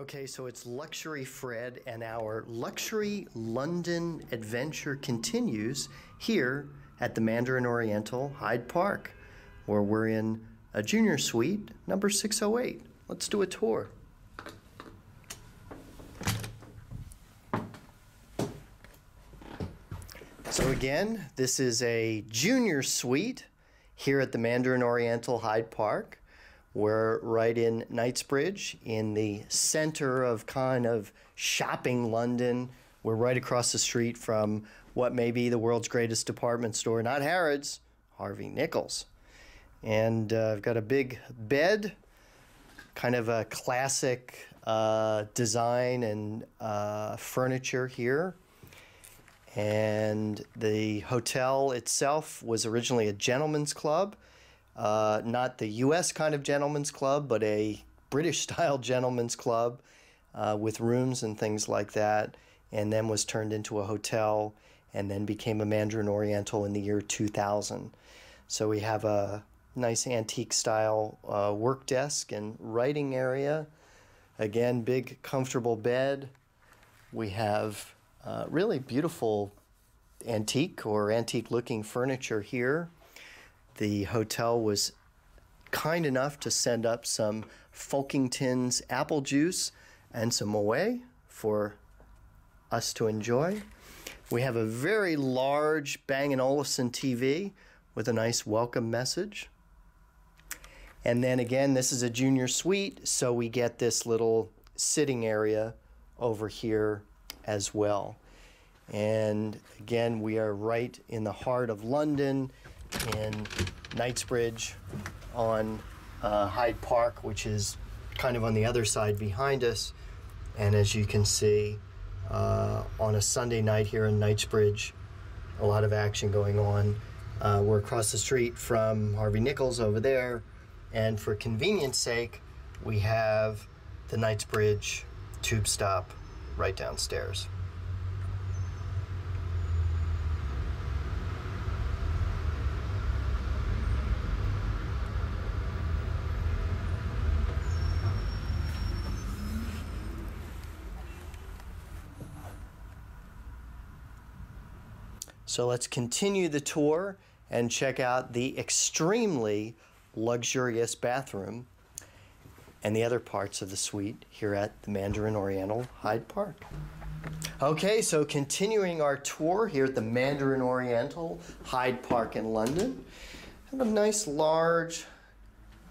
Okay, so it's Luxury Fred, and our Luxury London adventure continues here at the Mandarin Oriental Hyde Park, where we're in a junior suite, number 608. Let's do a tour. So, again, this is a junior suite here at the Mandarin Oriental Hyde Park. We're right in Knightsbridge, in the center of kind of shopping London. We're right across the street from what may be the world's greatest department store, not Harrods, Harvey Nichols. And uh, I've got a big bed, kind of a classic uh, design and uh, furniture here. And the hotel itself was originally a gentleman's club uh, not the U.S. kind of gentleman's club, but a British style gentleman's club uh, with rooms and things like that, and then was turned into a hotel and then became a Mandarin Oriental in the year 2000. So we have a nice antique style uh, work desk and writing area. Again, big comfortable bed. We have uh, really beautiful antique or antique looking furniture here. The hotel was kind enough to send up some Folkington's apple juice and some Moet for us to enjoy. We have a very large Bang & Olufsen TV with a nice welcome message. And then again, this is a junior suite, so we get this little sitting area over here as well. And again, we are right in the heart of London in Knightsbridge on uh, Hyde Park, which is kind of on the other side behind us. And as you can see, uh, on a Sunday night here in Knightsbridge, a lot of action going on. Uh, we're across the street from Harvey Nichols over there, and for convenience sake, we have the Knightsbridge tube stop right downstairs. So let's continue the tour and check out the extremely luxurious bathroom and the other parts of the suite here at the Mandarin Oriental Hyde Park. Okay, so continuing our tour here at the Mandarin Oriental Hyde Park in London. Have a nice large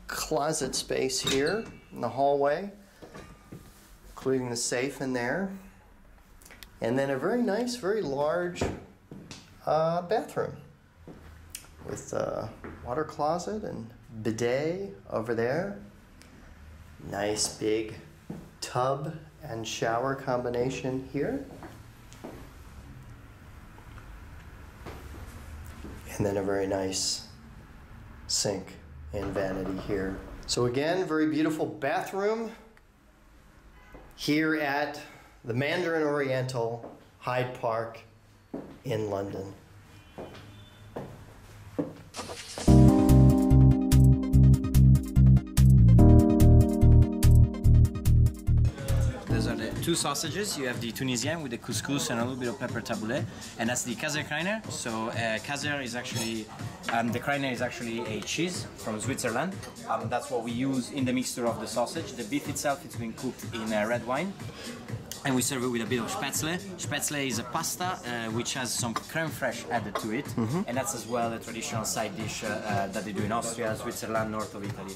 closet space here in the hallway, including the safe in there. And then a very nice, very large uh, bathroom with a water closet and bidet over there. Nice big tub and shower combination here. And then a very nice sink and vanity here. So again, very beautiful bathroom here at the Mandarin Oriental Hyde Park in London. Those are the two sausages. You have the Tunisian with the couscous and a little bit of pepper tabouleh, and that's the Käsekrainer. So uh, is actually um, the Kreiner is actually a cheese from Switzerland. Um, that's what we use in the mixture of the sausage. The beef itself is being cooked in uh, red wine and we serve it with a bit of spätzle. Spätzle is a pasta uh, which has some creme fraiche added to it, Mm-hmm. and that's as well a traditional side dish uh, uh, that they do in Austria, Switzerland, north of Italy.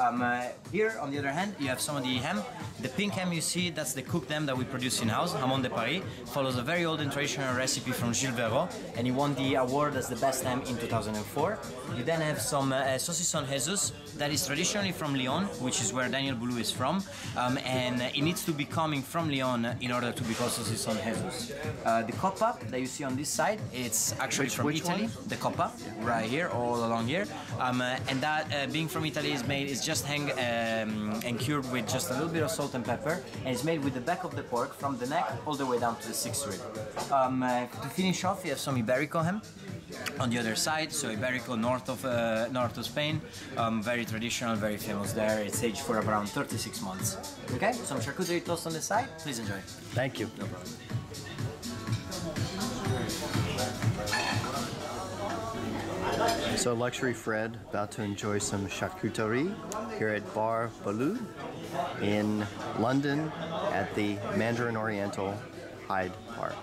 Um, uh, here, on the other hand, you have some of the ham. The pink ham you see, that's the cooked ham that we produce in house. Hamon de Paris follows a very old and traditional recipe from Gilles Verot, and he won the award as the best ham in 2004. You then have some uh, saucisson Jesus, that is traditionally from Lyon, which is where Daniel Boulud is from, um, and it needs to be coming from Lyon in order to be called saucisson Jesus. Uh, the coppa that you see on this side, it's actually Which- from which Italy. one? The coppa, right here, all along here, um, uh, and that uh, being from Italy is made is just hang um, and cured with just a little bit of salt and pepper, and it's made with the back of the pork from the neck all the way down to the sixth rib. Um, uh, to finish off, you have some Iberico ham on the other side. So Iberico, north of uh, north of Spain, um, very traditional, very famous there. It's aged for around 36 months. Okay, some charcuterie toast on the side. Please enjoy. Thank you. No problem. So Luxury Fred about to enjoy some charcuterie here at Bar Boulud in London at the Mandarin Oriental Hyde Park.